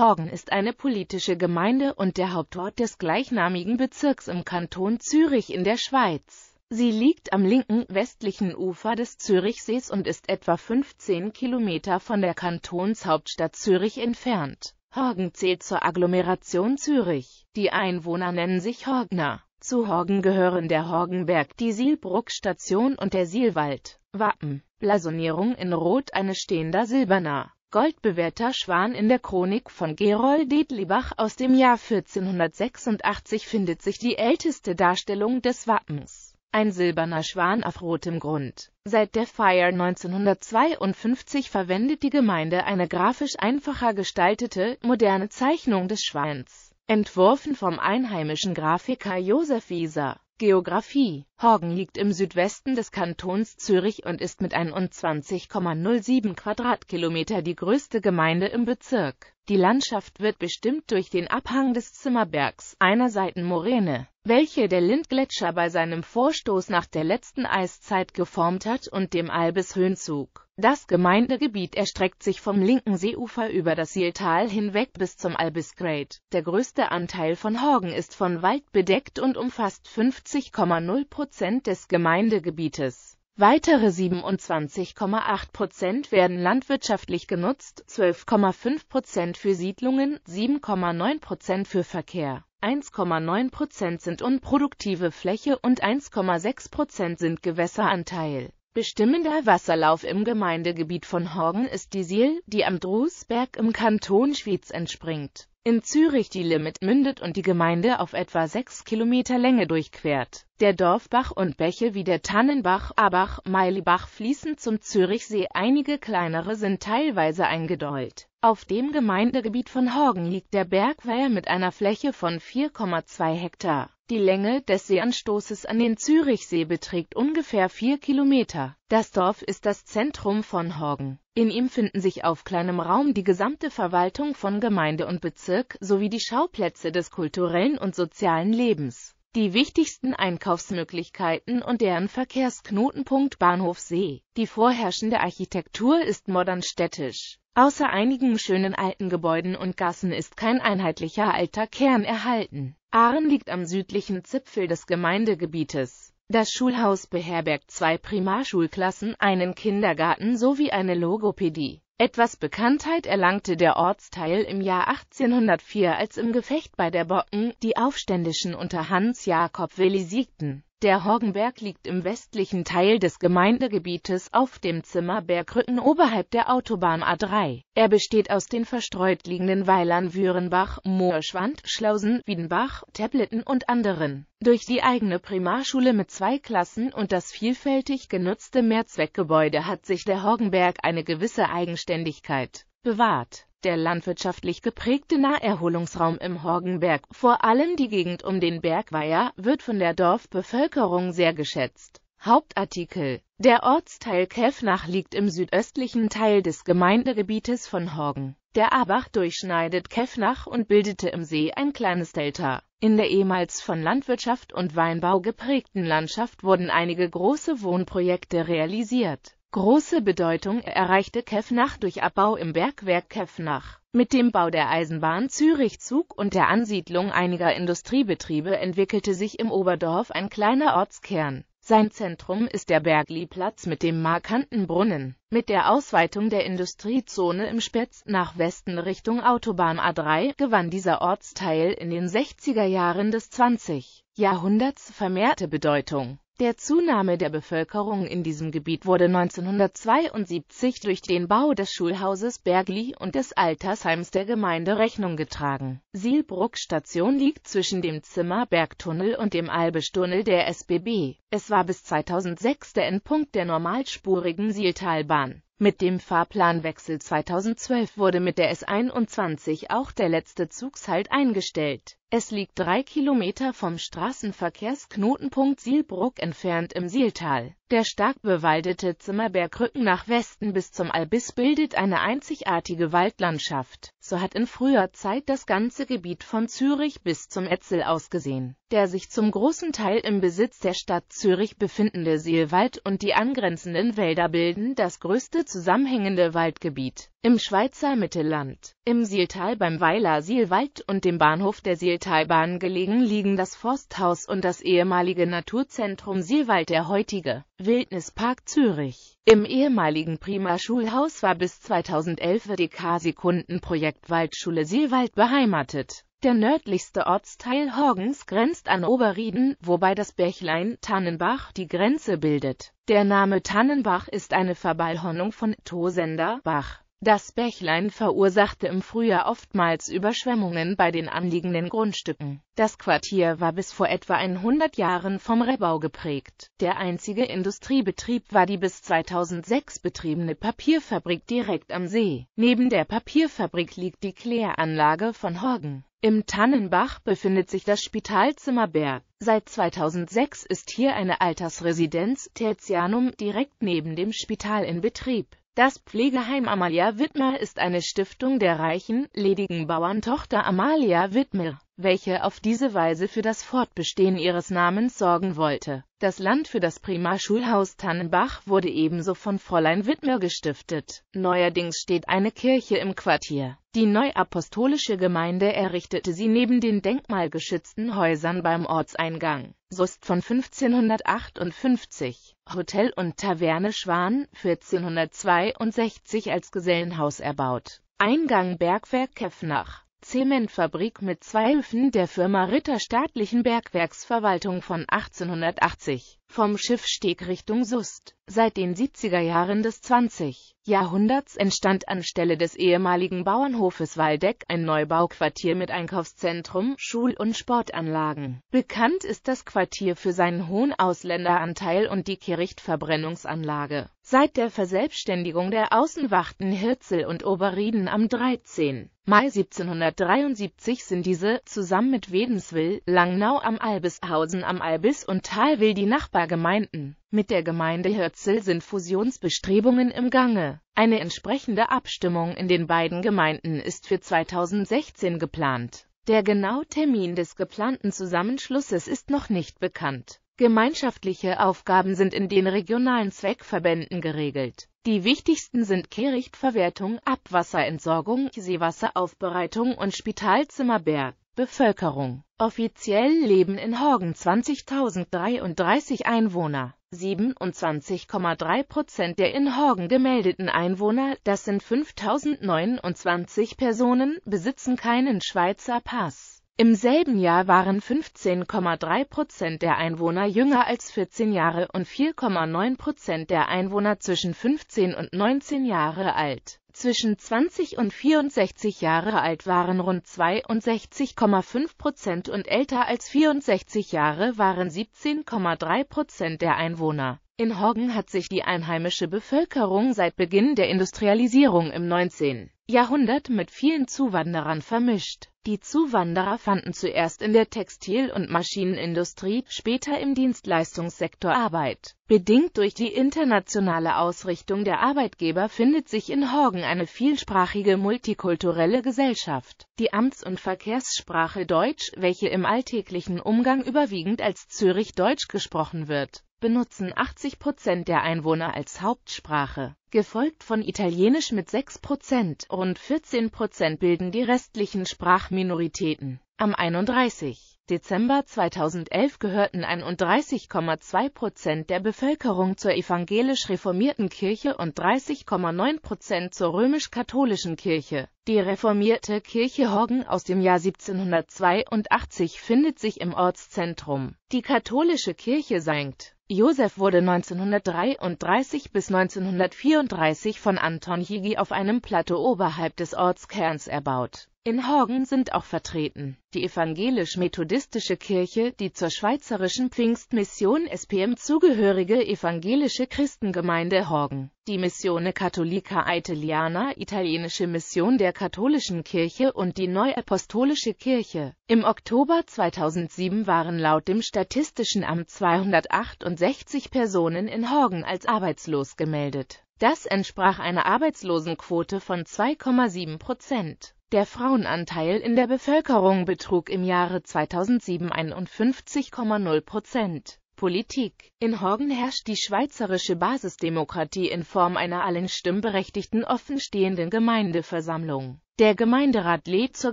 Horgen ist eine politische Gemeinde und der Hauptort des gleichnamigen Bezirks im Kanton Zürich in der Schweiz. Sie liegt am linken, westlichen Ufer des Zürichsees und ist etwa 15 Kilometer von der Kantonshauptstadt Zürich entfernt. Horgen zählt zur Agglomeration Zürich. Die Einwohner nennen sich Horgner. Zu Horgen gehören der Horgenberg, die Sielbruck-Station und der Sielwald. Wappen. Blasonierung in Rot eine stehender silberner goldbewehrter Schwan in der Chronik von Gerold Detliebach aus dem Jahr 1486 findet sich die älteste Darstellung des Wappens. Ein silberner Schwan auf rotem Grund. Seit der Fire 1952 verwendet die Gemeinde eine grafisch einfacher gestaltete, moderne Zeichnung des Schweins, entworfen vom einheimischen Grafiker Josef Wieser. Geografie Horgen liegt im Südwesten des Kantons Zürich und ist mit 21,07 Quadratkilometer die größte Gemeinde im Bezirk. Die Landschaft wird bestimmt durch den Abhang des Zimmerbergs, einer Seitenmoräne, welche der Lindgletscher bei seinem Vorstoß nach der letzten Eiszeit geformt hat, und dem Albis-Höhenzug. Das Gemeindegebiet erstreckt sich vom linken Seeufer über das Sieltal hinweg bis zum Albisgrade. Der größte Anteil von Horgen ist von Wald bedeckt und umfasst 50,0 Prozent des Gemeindegebietes. Weitere 27,8 Prozent werden landwirtschaftlich genutzt, 12,5 Prozent für Siedlungen, 7,9 Prozent für Verkehr, 1,9 Prozent sind unproduktive Fläche und 1,6 Prozent sind Gewässeranteil. Bestimmender Wasserlauf im Gemeindegebiet von Horgen ist die Siel, die am Drusberg im Kanton Schwyz entspringt. In Zürich die Limit mündet und die Gemeinde auf etwa 6 Kilometer Länge durchquert. Der Dorfbach und Bäche wie der Tannenbach, Abach, Meilibach fließen zum Zürichsee, einige kleinere sind teilweise eingedollt. Auf dem Gemeindegebiet von Horgen liegt der Bergweiher mit einer Fläche von 4,2 Hektar. Die Länge des Seeanstoßes an den Zürichsee beträgt ungefähr 4 Kilometer. Das Dorf ist das Zentrum von Horgen. In ihm finden sich auf kleinem Raum die gesamte Verwaltung von Gemeinde und Bezirk sowie die Schauplätze des kulturellen und sozialen Lebens. Die wichtigsten Einkaufsmöglichkeiten und deren Verkehrsknotenpunkt Bahnhof See. Die vorherrschende Architektur ist modern städtisch. Außer einigen schönen alten Gebäuden und Gassen ist kein einheitlicher alter Kern erhalten. Ahren liegt am südlichen Zipfel des Gemeindegebietes. Das Schulhaus beherbergt zwei Primarschulklassen, einen Kindergarten sowie eine Logopädie. Etwas Bekanntheit erlangte der Ortsteil im Jahr 1804, als im Gefecht bei der Bocken die Aufständischen unter Hans Jakob Willi siegten der Horgenberg liegt im westlichen Teil des Gemeindegebietes auf dem Zimmerbergrücken oberhalb der Autobahn A3. Er besteht aus den verstreut liegenden Weilern Würenbach, Moorschwand, Schlausen, Wiedenbach, Teplitten und anderen. Durch die eigene Primarschule mit zwei Klassen und das vielfältig genutzte Mehrzweckgebäude hat sich der Horgenberg eine gewisse Eigenständigkeit bewahrt der landwirtschaftlich geprägte Naherholungsraum im Horgenberg, vor allem die Gegend um den Bergweiher, wird von der Dorfbevölkerung sehr geschätzt. Hauptartikel Der Ortsteil Käfnach liegt im südöstlichen Teil des Gemeindegebietes von Horgen. Der Abach durchschneidet Käfnach und bildete im See ein kleines Delta. In der ehemals von Landwirtschaft und Weinbau geprägten Landschaft wurden einige große Wohnprojekte realisiert Große Bedeutung erreichte Käffnach durch Abbau im Bergwerk Käffnach. Mit dem Bau der Eisenbahn Zürich-Zug und der Ansiedlung einiger Industriebetriebe entwickelte sich im Oberdorf ein kleiner Ortskern. Sein Zentrum ist der Bergli-Platz mit dem markanten Brunnen. Mit der Ausweitung der Industriezone im Spätz nach Westen Richtung Autobahn A3 gewann dieser Ortsteil in den 60er Jahren des 20. Jahrhunderts vermehrte Bedeutung der Zunahme der Bevölkerung in diesem Gebiet wurde 1972 durch den Bau des Schulhauses Bergli und des Altersheims der Gemeinde Rechnung getragen. Sielbruck-Station liegt zwischen dem Zimmerbergtunnel und dem Albestunnel der SBB. Es war bis 2006 der Endpunkt der normalspurigen Sieltalbahn mit dem Fahrplanwechsel 2012 wurde mit der S21 auch der letzte Zugshalt eingestellt. Es liegt drei Kilometer vom Straßenverkehrsknotenpunkt Sielbruck entfernt im Sieltal Der stark bewaldete Zimmerbergrücken nach Westen bis zum Albis bildet eine einzigartige Waldlandschaft. So hat in früher Zeit das ganze Gebiet von Zürich bis zum Etzel ausgesehen. Der sich zum großen Teil im Besitz der Stadt Zürich befindende Sielwald und die angrenzenden Wälder bilden das größte zusammenhängende Waldgebiet im Schweizer Mittelland. Im Sieltal beim Weiler Sielwald und dem Bahnhof der Sieltalbahn gelegen liegen das Forsthaus und das ehemalige Naturzentrum Sielwald der heutige Wildnispark Zürich. Im ehemaligen Prima Schulhaus war bis 2011 die K-Sekunden-Projekt Waldschule Sielwald beheimatet. Der nördlichste Ortsteil Horgens grenzt an Oberrieden, wobei das Bächlein Tannenbach die Grenze bildet. Der Name Tannenbach ist eine Verballhornung von Tosender Bach. Das Bächlein verursachte im Frühjahr oftmals Überschwemmungen bei den anliegenden Grundstücken. Das Quartier war bis vor etwa 100 Jahren vom Rehbau geprägt. Der einzige Industriebetrieb war die bis 2006 betriebene Papierfabrik direkt am See. Neben der Papierfabrik liegt die Kläranlage von Horgen. Im Tannenbach befindet sich das Spital Zimmerberg. Seit 2006 ist hier eine Altersresidenz Tertianum direkt neben dem Spital in Betrieb. Das Pflegeheim Amalia Widmer ist eine Stiftung der reichen, ledigen Bauerntochter Amalia Widmer, welche auf diese Weise für das Fortbestehen ihres Namens sorgen wollte. Das Land für das Primarschulhaus Tannenbach wurde ebenso von Fräulein Widmer gestiftet. Neuerdings steht eine Kirche im Quartier. Die Neuapostolische Gemeinde errichtete sie neben den denkmalgeschützten Häusern beim Ortseingang. Soest von 1558, Hotel und Taverne Schwan 1462 als Gesellenhaus erbaut. Eingang Bergwerk Keffnach Zementfabrik mit zwei Höfen der Firma Ritter Staatlichen Bergwerksverwaltung von 1880, vom Schiffsteg Richtung Sust. Seit den 70er Jahren des 20. Jahrhunderts entstand anstelle des ehemaligen Bauernhofes Waldeck ein Neubauquartier mit Einkaufszentrum, Schul- und Sportanlagen. Bekannt ist das Quartier für seinen hohen Ausländeranteil und die Kehrichtverbrennungsanlage. Seit der Verselbstständigung der Außenwachten Hirzel und Oberrieden am 13. Mai 1773 sind diese, zusammen mit Wädenswil, Langnau am Albishausen am Albis und Thalwil die Nachbargemeinden. Mit der Gemeinde Hirzel sind Fusionsbestrebungen im Gange. Eine entsprechende Abstimmung in den beiden Gemeinden ist für 2016 geplant. Der genaue Termin des geplanten Zusammenschlusses ist noch nicht bekannt. Gemeinschaftliche Aufgaben sind in den regionalen Zweckverbänden geregelt. Die wichtigsten sind Kehrichtverwertung, Abwasserentsorgung, Seewasseraufbereitung und Spitalzimmerberg. Bevölkerung Offiziell leben in Horgen 20.033 Einwohner. 27,3 Prozent der in Horgen gemeldeten Einwohner, das sind 5.029 Personen, besitzen keinen Schweizer Pass. Im selben Jahr waren 15,3 Prozent der Einwohner jünger als 14 Jahre und 4,9 Prozent der Einwohner zwischen 15 und 19 Jahre alt. Zwischen 20 und 64 Jahre alt waren rund 62,5 Prozent und älter als 64 Jahre waren 17,3 Prozent der Einwohner. In Horgen hat sich die einheimische Bevölkerung seit Beginn der Industrialisierung im 19. Jahrhundert mit vielen Zuwanderern vermischt. Die Zuwanderer fanden zuerst in der Textil- und Maschinenindustrie, später im Dienstleistungssektor Arbeit. Bedingt durch die internationale Ausrichtung der Arbeitgeber findet sich in Horgen eine vielsprachige multikulturelle Gesellschaft. Die Amts- und Verkehrssprache Deutsch, welche im alltäglichen Umgang überwiegend als Zürich-Deutsch gesprochen wird benutzen 80 Prozent der Einwohner als Hauptsprache, gefolgt von Italienisch mit 6 Prozent, rund 14 Prozent bilden die restlichen Sprachminoritäten. Am 31. Dezember 2011 gehörten 31,2 Prozent der Bevölkerung zur evangelisch-reformierten Kirche und 30,9 Prozent zur römisch-katholischen Kirche. Die reformierte Kirche Horgen aus dem Jahr 1782 findet sich im Ortszentrum. Die katholische Kirche St. Joseph wurde 1933 bis 1934 von Anton Higi auf einem Plateau oberhalb des Ortskerns erbaut. In Horgen sind auch vertreten die evangelisch-methodistische Kirche, die zur Schweizerischen Pfingstmission SPM zugehörige Evangelische Christengemeinde Horgen die Missione Cattolica Italiana italienische Mission der katholischen Kirche und die Neuapostolische Kirche. Im Oktober 2007 waren laut dem Statistischen Amt 268 Personen in Horgen als arbeitslos gemeldet. Das entsprach einer Arbeitslosenquote von 2,7 Prozent. Der Frauenanteil in der Bevölkerung betrug im Jahre 2007 51,0 Prozent. Politik In Horgen herrscht die schweizerische Basisdemokratie in Form einer allen Stimmberechtigten offenstehenden Gemeindeversammlung. Der Gemeinderat lädt zur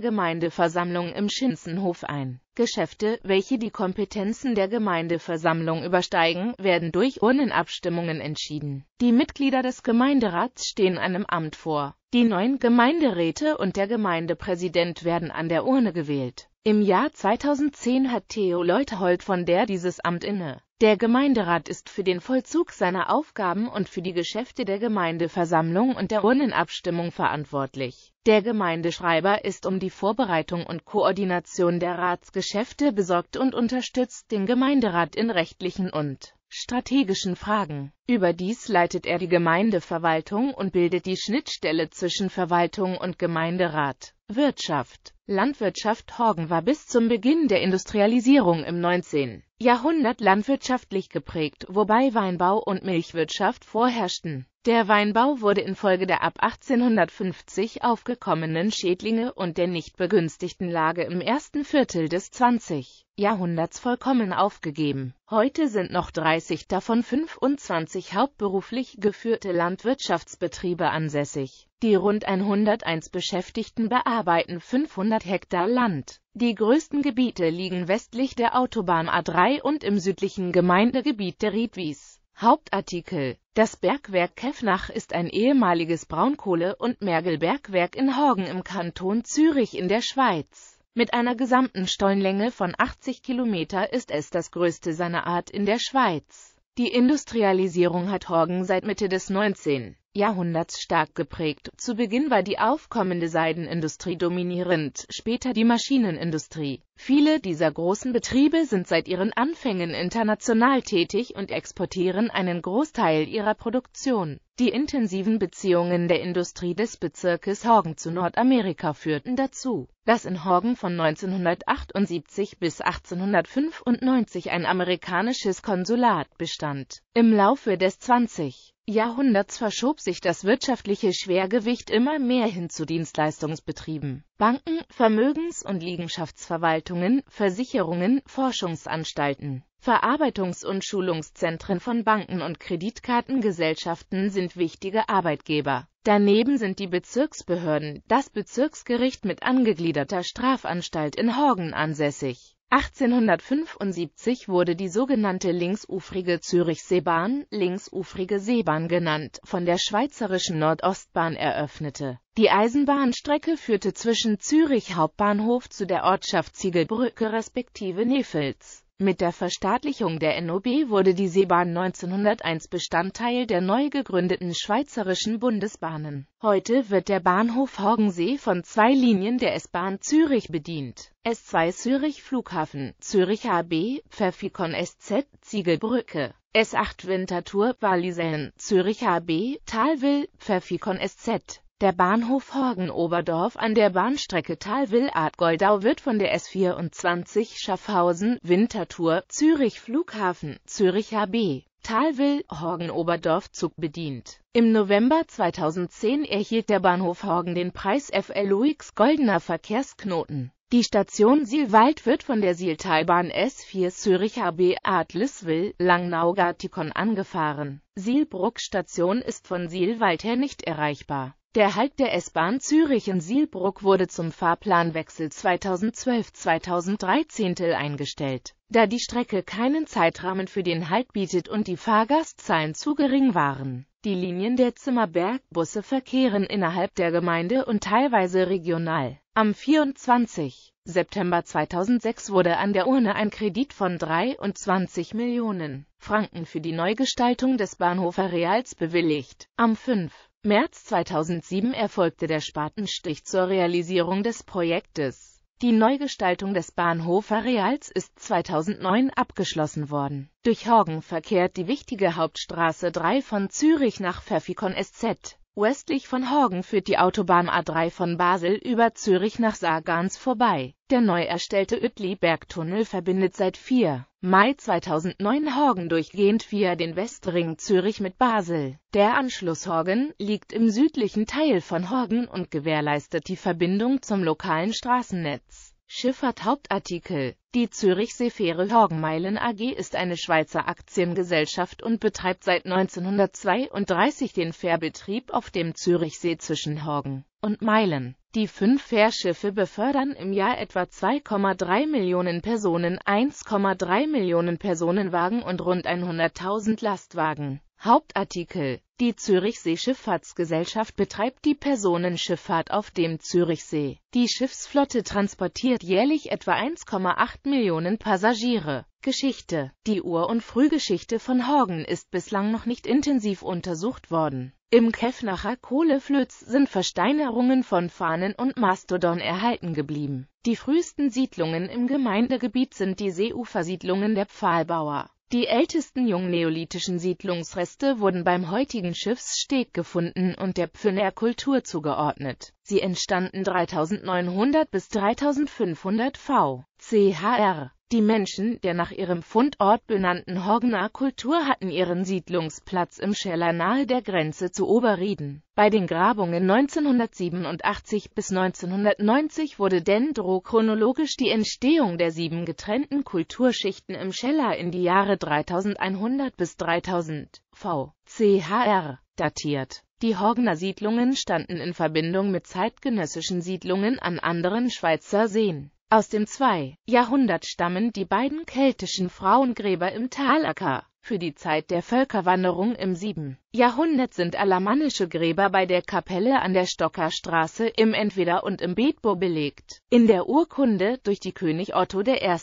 Gemeindeversammlung im Schinzenhof ein. Geschäfte, welche die Kompetenzen der Gemeindeversammlung übersteigen, werden durch Urnenabstimmungen entschieden. Die Mitglieder des Gemeinderats stehen einem Amt vor. Die neun Gemeinderäte und der Gemeindepräsident werden an der Urne gewählt. Im Jahr 2010 hat Theo Leuthold von der dieses Amt inne. Der Gemeinderat ist für den Vollzug seiner Aufgaben und für die Geschäfte der Gemeindeversammlung und der Urnenabstimmung verantwortlich. Der Gemeindeschreiber ist um die Vorbereitung und Koordination der Ratsgeschäfte besorgt und unterstützt den Gemeinderat in rechtlichen und strategischen Fragen. Überdies leitet er die Gemeindeverwaltung und bildet die Schnittstelle zwischen Verwaltung und Gemeinderat. Wirtschaft Landwirtschaft Horgen war bis zum Beginn der Industrialisierung im 19. Jahrhundert landwirtschaftlich geprägt, wobei Weinbau und Milchwirtschaft vorherrschten. Der Weinbau wurde infolge der ab 1850 aufgekommenen Schädlinge und der nicht begünstigten Lage im ersten Viertel des 20. Jahrhunderts vollkommen aufgegeben. Heute sind noch 30 davon 25 hauptberuflich geführte Landwirtschaftsbetriebe ansässig. Die rund 101 Beschäftigten bearbeiten 500 Hektar Land. Die größten Gebiete liegen westlich der Autobahn A3 und im südlichen Gemeindegebiet der Riedwies. Hauptartikel: Das Bergwerk Käffnach ist ein ehemaliges Braunkohle- und Mergelbergwerk in Horgen im Kanton Zürich in der Schweiz. Mit einer gesamten Stollenlänge von 80 Kilometer ist es das größte seiner Art in der Schweiz. Die Industrialisierung hat Horgen seit Mitte des 19. Jahrhunderts stark geprägt. Zu Beginn war die aufkommende Seidenindustrie dominierend, später die Maschinenindustrie. Viele dieser großen Betriebe sind seit ihren Anfängen international tätig und exportieren einen Großteil ihrer Produktion. Die intensiven Beziehungen der Industrie des Bezirkes Horgen zu Nordamerika führten dazu, dass in Horgen von 1978 bis 1895 ein amerikanisches Konsulat bestand. Im Laufe des 20. Jahrhunderts verschob sich das wirtschaftliche Schwergewicht immer mehr hin zu Dienstleistungsbetrieben. Banken, Vermögens- und Liegenschaftsverwaltungen, Versicherungen, Forschungsanstalten, Verarbeitungs- und Schulungszentren von Banken und Kreditkartengesellschaften sind wichtige Arbeitgeber. Daneben sind die Bezirksbehörden, das Bezirksgericht mit angegliederter Strafanstalt in Horgen ansässig 1875 wurde die sogenannte linksufrige Zürichseebahn, linksufrige Seebahn genannt, von der Schweizerischen Nordostbahn eröffnete. Die Eisenbahnstrecke führte zwischen Zürich Hauptbahnhof zu der Ortschaft Ziegelbrücke respektive Nefels mit der Verstaatlichung der NOB wurde die Seebahn 1901 Bestandteil der neu gegründeten Schweizerischen Bundesbahnen. Heute wird der Bahnhof Horgensee von zwei Linien der S-Bahn Zürich bedient. S2 Zürich Flughafen, Zürich HB, Pfäffikon SZ, Ziegelbrücke. S8 Winterthur, Wallisellen, Zürich HB, Talwill, Pfäffikon SZ. Der Bahnhof Horgen-Oberdorf an der Bahnstrecke Talwill-Artgoldau wird von der S24 Schaffhausen-Winterthur Zürich Flughafen Zürich HB Talwill-Horgen-Oberdorf-Zug bedient. Im November 2010 erhielt der Bahnhof Horgen den Preis FLUX Goldener Verkehrsknoten. Die Station Sielwald wird von der Sieltalbahn S4 Zürich HB Adliswil Langnau-Gartikon angefahren. Sielbruck Station ist von Sielwald her nicht erreichbar der Halt der S-Bahn Zürich in Sielbruck wurde zum Fahrplanwechsel 2012/2013 eingestellt, da die Strecke keinen Zeitrahmen für den Halt bietet und die Fahrgastzahlen zu gering waren. Die Linien der Zimmerberg-Busse verkehren innerhalb der Gemeinde und teilweise regional. Am 24. September 2006 wurde an der Urne ein Kredit von 23 Millionen Franken für die Neugestaltung des Bahnhofareals bewilligt. Am 5. März 2007 erfolgte der Spatenstich zur Realisierung des Projektes Die Neugestaltung des Bahnhofareals ist 2009 abgeschlossen worden. Durch Horgen verkehrt die wichtige Hauptstraße 3 von Zürich nach Pfäffikon SZ. Westlich von Horgen führt die Autobahn A3 von Basel über Zürich nach Sargans vorbei. Der neu erstellte Uetlibergtunnel verbindet seit 4. Mai 2009 Horgen durchgehend via den Westring Zürich mit Basel. Der Anschluss Horgen liegt im südlichen Teil von Horgen und gewährleistet die Verbindung zum lokalen Straßennetz. Schifffahrt Hauptartikel Die Zürich-Seefähre Horgenmeilen AG ist eine Schweizer Aktiengesellschaft und betreibt seit 1932 den Fährbetrieb auf dem Zürichsee zwischen Horgen und Meilen. Die fünf Fährschiffe befördern im Jahr etwa 2,3 Millionen Personen, 1,3 Millionen Personenwagen und rund 100.000 Lastwagen. Hauptartikel Die Zürichsee-Schifffahrtsgesellschaft betreibt die Personenschifffahrt auf dem Zürichsee. Die Schiffsflotte transportiert jährlich etwa 1,8 Millionen Passagiere. Geschichte Die Ur- und Frühgeschichte von Horgen ist bislang noch nicht intensiv untersucht worden. Im Käfnacher Kohleflöz sind Versteinerungen von Fahnen und Mastodon erhalten geblieben. Die frühesten Siedlungen im Gemeindegebiet sind die Seeufersiedlungen der Pfahlbauer. Die ältesten jungneolithischen Siedlungsreste wurden beim heutigen Schiffssteg gefunden und der Pfünner Kultur zugeordnet. Sie entstanden 3900 bis 3500 v. CHR. Die Menschen der nach ihrem Fundort benannten Horgener Kultur hatten ihren Siedlungsplatz im Scheller nahe der Grenze zu Oberrieden. Bei den Grabungen 1987 bis 1990 wurde dendrochronologisch die Entstehung der sieben getrennten Kulturschichten im Scheller in die Jahre 3100 bis 3000 v. CHR datiert. Die Horgener Siedlungen standen in Verbindung mit zeitgenössischen Siedlungen an anderen Schweizer Seen. Aus dem 2. Jahrhundert stammen die beiden keltischen Frauengräber im Talacker. Für die Zeit der Völkerwanderung im 7. Jahrhundert sind alamannische Gräber bei der Kapelle an der Stockerstraße im Entweder und im Betbo belegt. In der Urkunde durch die König Otto I.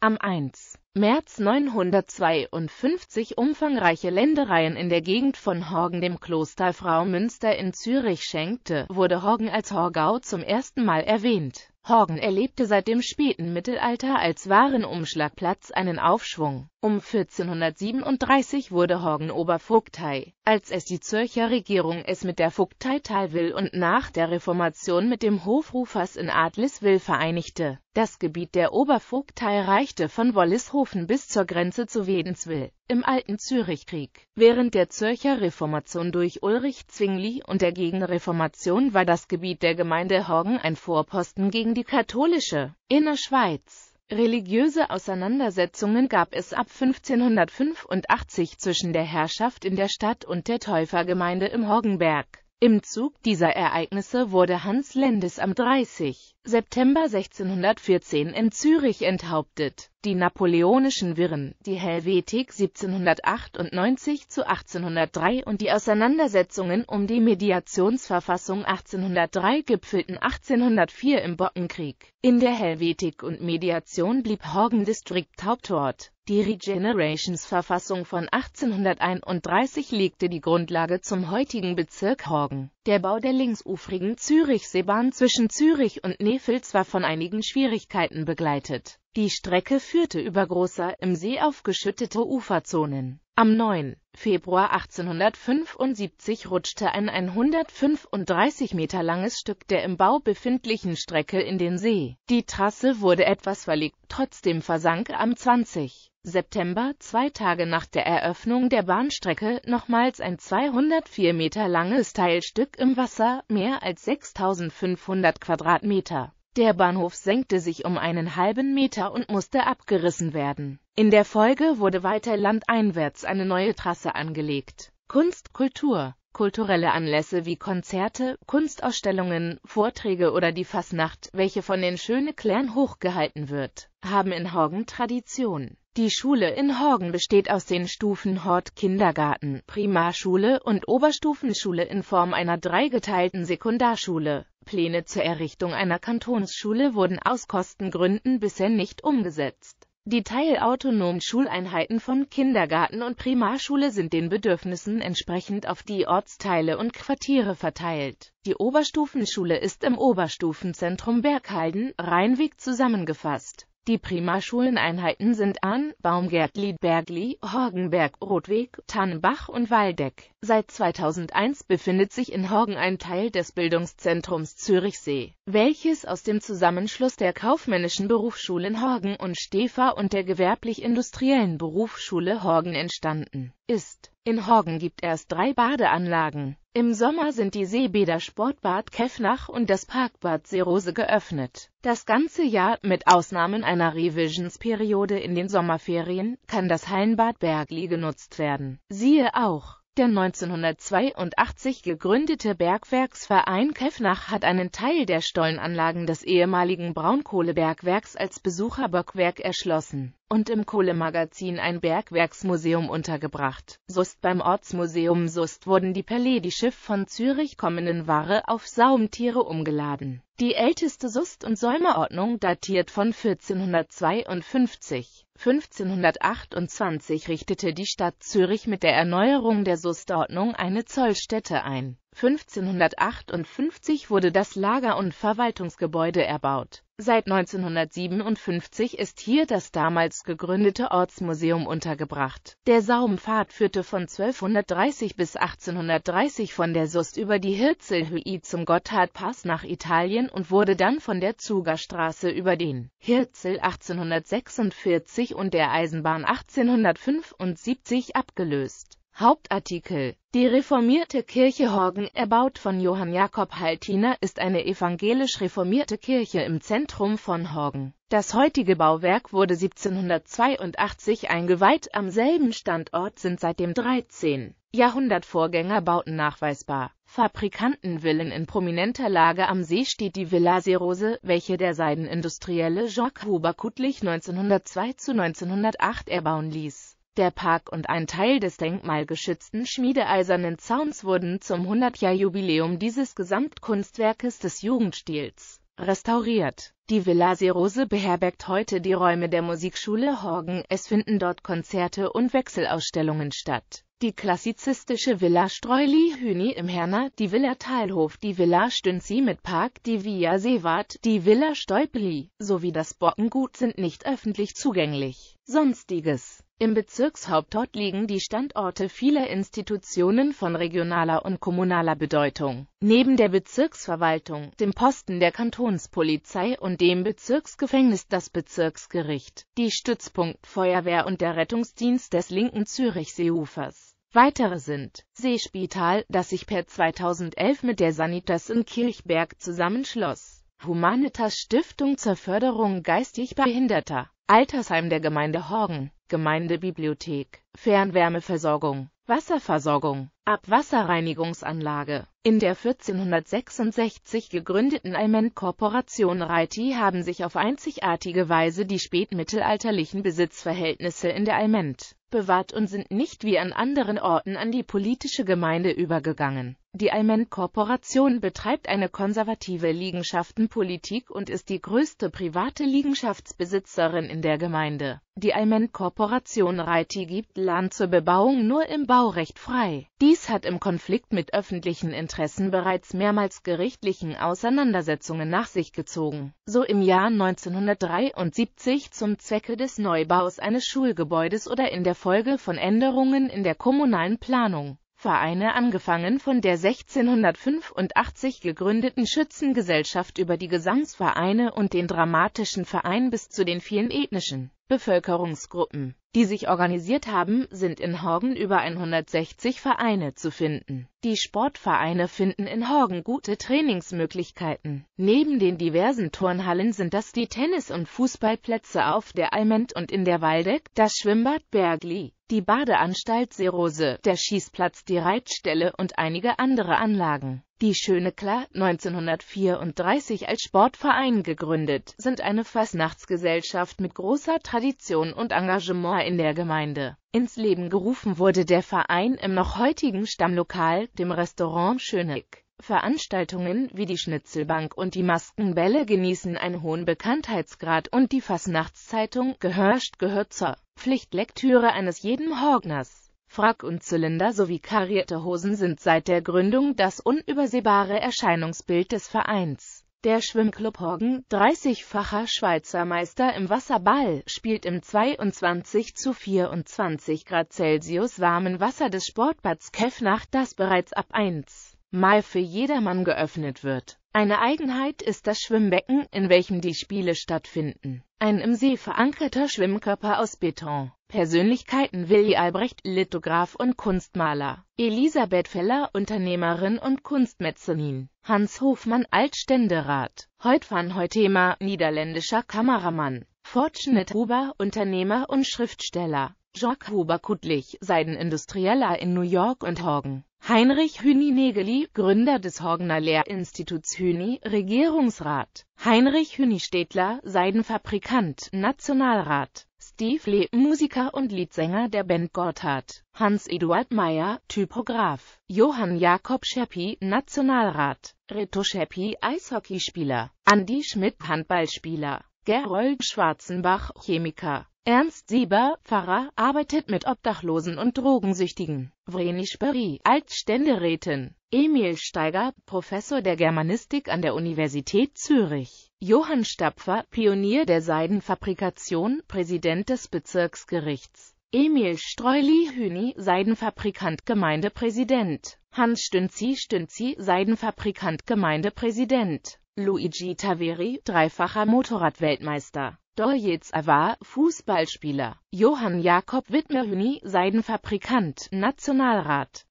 am 1. März 952 umfangreiche Ländereien in der Gegend von Horgen dem Kloster Frau Münster in Zürich schenkte, wurde Horgen als Horgau zum ersten Mal erwähnt. Horgen erlebte seit dem späten Mittelalter als Warenumschlagplatz einen Aufschwung. Um 1437 wurde Horgen Obervogtei, als es die Zürcher Regierung es mit der Vogtei Talwil und nach der Reformation mit dem Hofrufers in Adliswil vereinigte. Das Gebiet der Obervogtei reichte von Wollishofen bis zur Grenze zu Wädenswil. Im Alten Zürichkrieg, während der Zürcher Reformation durch Ulrich Zwingli und der Gegenreformation war das Gebiet der Gemeinde Horgen ein Vorposten gegen die katholische Innerschweiz. Religiöse Auseinandersetzungen gab es ab 1585 zwischen der Herrschaft in der Stadt und der Täufergemeinde im Horgenberg. Im Zug dieser Ereignisse wurde Hans Lendes am 30. September 1614 in Zürich enthauptet. Die napoleonischen Wirren, die Helvetik 1798 zu 1803 und die Auseinandersetzungen um die Mediationsverfassung 1803 gipfelten 1804 im Bockenkrieg. In der Helvetik und Mediation blieb Horgen District Hauptort. Die Regenerations-Verfassung von 1831 legte die Grundlage zum heutigen Bezirk Horgen. Der Bau der linksufrigen Zürichseebahn zwischen Zürich und Nefels war von einigen Schwierigkeiten begleitet. Die Strecke führte über große, im See aufgeschüttete Uferzonen. Am 9. Februar 1875 rutschte ein 135 Meter langes Stück der im Bau befindlichen Strecke in den See. Die Trasse wurde etwas verlegt, trotzdem versank am 20. September, zwei Tage nach der Eröffnung der Bahnstrecke, nochmals ein 204 Meter langes Teilstück im Wasser, mehr als 6500 Quadratmeter. Der Bahnhof senkte sich um einen halben Meter und musste abgerissen werden. In der Folge wurde weiter landeinwärts eine neue Trasse angelegt. Kunst, Kultur Kulturelle Anlässe wie Konzerte, Kunstausstellungen, Vorträge oder die Fasnacht, welche von den Schöneklern hochgehalten wird, haben in Horgen Tradition. Die Schule in Horgen besteht aus den Stufen Hort Kindergarten, Primarschule und Oberstufenschule in Form einer dreigeteilten Sekundarschule. Pläne zur Errichtung einer Kantonsschule wurden aus Kostengründen bisher nicht umgesetzt Die teilautonomen Schuleinheiten von Kindergarten und Primarschule sind den Bedürfnissen entsprechend auf die Ortsteile und Quartiere verteilt. Die Oberstufenschule ist im Oberstufenzentrum Berghalden, Rheinweg zusammengefasst. Die Primarschuleneinheiten sind Ahn, Baumgärtli, Bergli, Horgenberg, Rotweg, Tannenbach und Waldeck. Seit 2001 befindet sich in Horgen ein Teil des Bildungszentrums Zürichsee, welches aus dem Zusammenschluss der kaufmännischen Berufsschulen Horgen und Stefa und der gewerblich-industriellen Berufsschule Horgen entstanden ist. In Horgen gibt es drei Badeanlagen. Im Sommer sind die Seebäder Sportbad Kefnach und das Parkbad Seerose geöffnet. Das ganze Jahr, mit Ausnahmen einer Revisionsperiode in den Sommerferien, kann das Hallenbad Bergli genutzt werden. Siehe auch der 1982 gegründete Bergwerksverein Kefnach hat einen Teil der Stollenanlagen des ehemaligen Braunkohlebergwerks als Besucherbockwerk erschlossen und im Kohlemagazin ein Bergwerksmuseum untergebracht. Sust Beim Ortsmuseum Sust wurden die per Lady-Schiff von Zürich kommenden Ware auf Saumtiere umgeladen. Die älteste Sust- und Säumerordnung datiert von 1452. 1528 richtete die Stadt Zürich mit der Erneuerung der Sustordnung eine Zollstätte ein. 1558 wurde das Lager- und Verwaltungsgebäude erbaut. Seit 1957 ist hier das damals gegründete Ortsmuseum untergebracht. Der Saumpfad führte von 1230 bis 1830 von der Sust über die Hirzelhöhe zum Gotthardpass nach Italien und wurde dann von der Zugerstraße über den Hirzel 1846 und der Eisenbahn 1875 abgelöst. Hauptartikel Die reformierte Kirche Horgen, erbaut von Johann Jakob Haltiner, ist eine evangelisch-reformierte Kirche im Zentrum von Horgen. Das heutige Bauwerk wurde 1782 eingeweiht, am selben Standort sind seit dem 13. Jahrhundert Vorgängerbauten nachweisbar. Fabrikantenvillen in prominenter Lage am See steht die Villa Seerose, welche der Seidenindustrielle Jacques Huber Kuttlich 1902 zu 1908 erbauen ließ. Der Park und ein Teil des denkmalgeschützten schmiedeeisernen Zauns wurden zum 100-Jahr-Jubiläum dieses Gesamtkunstwerkes des Jugendstils restauriert. Die Villa Seerose beherbergt heute die Räume der Musikschule Horgen, es finden dort Konzerte und Wechselausstellungen statt. Die klassizistische Villa Streuli-Hüni im Herner, die Villa Teilhof, die Villa Stünzi mit Park, die Villa Seewart, die Villa Steupeli sowie das Bockengut sind nicht öffentlich zugänglich. Sonstiges im Bezirkshauptort liegen die Standorte vieler Institutionen von regionaler und kommunaler Bedeutung. Neben der Bezirksverwaltung, dem Posten der Kantonspolizei und dem Bezirksgefängnis das Bezirksgericht, die Stützpunkt Feuerwehr und der Rettungsdienst des linken Zürichseeufers. Weitere sind Seespital, das sich per 2011 mit der Sanitas in Kirchberg zusammenschloss, Humanitas Stiftung zur Förderung geistig Behinderter, Altersheim der Gemeinde Horgen, Gemeindebibliothek, Fernwärmeversorgung, Wasserversorgung, Abwasserreinigungsanlage. In der 1466 gegründeten Alment-Korporation Reiti haben sich auf einzigartige Weise die spätmittelalterlichen Besitzverhältnisse in der Alment bewahrt und sind nicht wie an anderen Orten an die politische Gemeinde übergegangen. Die Alment-Korporation betreibt eine konservative Liegenschaftenpolitik und ist die größte private Liegenschaftsbesitzerin in der Gemeinde. Die Alment-Korporation Reiti gibt Land zur Bebauung nur im Baurecht frei. Dies hat im Konflikt mit öffentlichen Interessen bereits mehrmals gerichtlichen Auseinandersetzungen nach sich gezogen. So im Jahr 1973 zum Zwecke des Neubaus eines Schulgebäudes oder in der Folge von Änderungen in der kommunalen Planung. Vereine angefangen von der 1685 gegründeten Schützengesellschaft über die Gesangsvereine und den Dramatischen Verein bis zu den vielen ethnischen Bevölkerungsgruppen, die sich organisiert haben, sind in Horgen über 160 Vereine zu finden. Die Sportvereine finden in Horgen gute Trainingsmöglichkeiten. Neben den diversen Turnhallen sind das die Tennis- und Fußballplätze auf der Alment und in der Waldeck, das Schwimmbad Bergli, die Badeanstalt Seerose, der Schießplatz, die Reitstelle und einige andere Anlagen. Die Schöne Klar, 1934 als Sportverein gegründet, sind eine Fastnachtsgesellschaft mit großer Tradition und Engagement in der Gemeinde. Ins Leben gerufen wurde der Verein im noch heutigen Stammlokal, dem Restaurant Schöneck Veranstaltungen wie die Schnitzelbank und die Maskenbälle genießen einen hohen Bekanntheitsgrad und die Fastnachtszeitung gehörscht gehört zur Pflichtlektüre eines jeden Horgners. Frack und Zylinder sowie karierte Hosen sind seit der Gründung das unübersehbare Erscheinungsbild des Vereins. Der Schwimmclub Horgen, 30-facher Schweizer Meister im Wasserball, spielt im 22 zu 24 Grad Celsius warmen Wasser des Sportbads Käfnacht, das bereits ab 1 Mai für jedermann geöffnet wird. Eine Eigenheit ist das Schwimmbecken, in welchem die Spiele stattfinden. Ein im See verankerter Schwimmkörper aus Beton. Persönlichkeiten Willi Albrecht, Lithograph und Kunstmaler. Elisabeth Feller, Unternehmerin und Kunstmezzanin. Hans Hofmann, Altständerat. Heut van Heutema, niederländischer Kameramann. Fortschnitt Huber, Unternehmer und Schriftsteller. Jacques Huber Kuttlich, Seidenindustrieller in New York und Horgen. Heinrich Hüni-Negeli, Gründer des Horgener Lehrinstituts Hüni, Regierungsrat. Heinrich Hüni-Städtler, Seidenfabrikant, Nationalrat. Steve Lee, Musiker und Leadsänger der Band Gotthard. Hans-Eduard Meyer, Typograf. Johann Jakob Scheppi, Nationalrat. Reto Scheppi, Eishockeyspieler. Andi Schmidt, Handballspieler. Gerold Schwarzenbach, Chemiker. Ernst Sieber, Pfarrer, arbeitet mit Obdachlosen und Drogensüchtigen. Vreni Speri, Altständerätin. Emil Steiger, Professor der Germanistik an der Universität Zürich. Johann Stapfer, Pionier der Seidenfabrikation, Präsident des Bezirksgerichts. Emil Streuli-Hüni, Seidenfabrikant Gemeindepräsident. Hans Stünzi Stünzi, Seidenfabrikant Gemeindepräsident. Luigi Taveri, dreifacher Motorradweltmeister. Doljitz war Fußballspieler. Johann Jakob Widmerhüni, Seidenfabrikant, Nationalrat